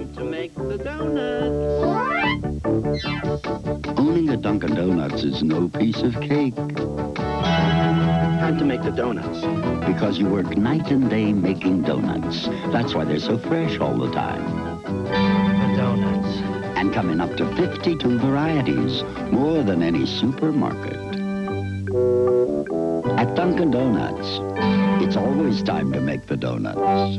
time to make the donuts. Owning a Dunkin' Donuts is no piece of cake Time to make the donuts. because you work night and day making donuts. That's why they're so fresh all the time. The donuts. And come in up to 52 varieties, more than any supermarket. At Dunkin' Donuts, it's always time to make the donuts.